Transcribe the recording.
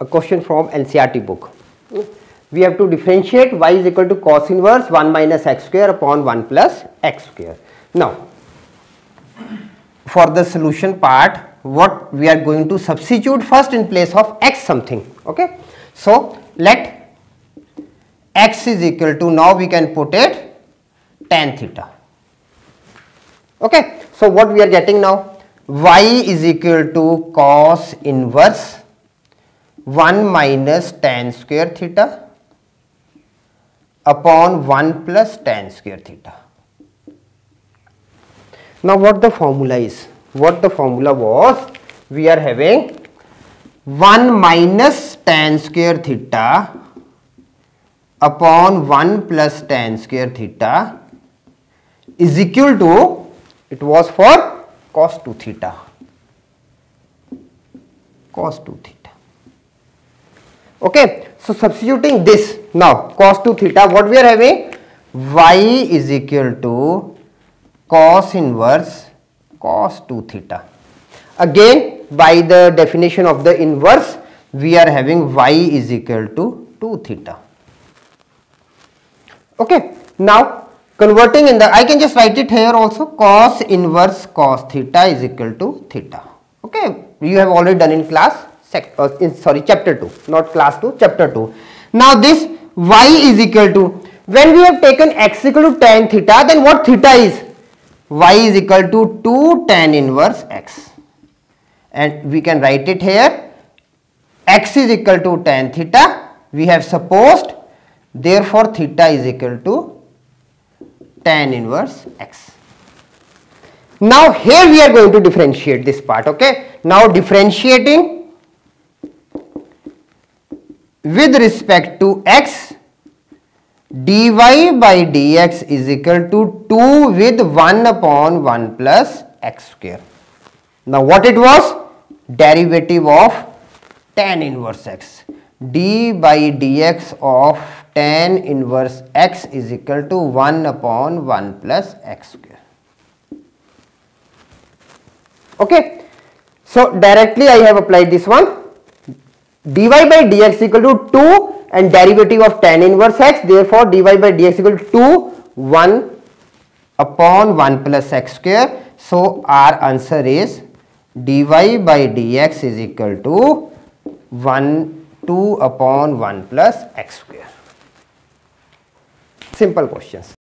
a question from NCERT book. We have to differentiate y is equal to cos inverse 1 minus x square upon 1 plus x square. Now, for the solution part, what we are going to substitute first in place of x something. Okay. So, let x is equal to now we can put it tan theta. Okay. So, what we are getting now? y is equal to cos inverse 1 minus tan square theta upon 1 plus tan square theta. Now what the formula is? What the formula was? We are having 1 minus tan square theta upon 1 plus tan square theta is equal to, it was for cos 2 theta cos 2 theta okay so substituting this. Now cos 2 theta what we are having? Y is equal to cos inverse cos 2 theta. Again by the definition of the inverse we are having y is equal to 2 theta. Okay now Converting in the, I can just write it here also. Cos inverse cos theta is equal to theta. Okay, you have already done in class, sec, uh, in, sorry chapter 2, not class 2, chapter 2. Now this y is equal to, when we have taken x equal to tan theta, then what theta is? y is equal to 2 tan inverse x. And we can write it here, x is equal to tan theta, we have supposed, therefore theta is equal to tan inverse x. Now here we are going to differentiate this part okay. Now differentiating with respect to x dy by dx is equal to 2 with 1 upon 1 plus x square. Now what it was? Derivative of tan inverse x d by dx of tan inverse x is equal to 1 upon 1 plus x square. Okay. So, directly I have applied this one dy by dx equal to 2 and derivative of tan inverse x therefore dy by dx equal to 2 1 upon 1 plus x square. So, our answer is dy by dx is equal to 1 2 upon 1 plus x square. Simple questions.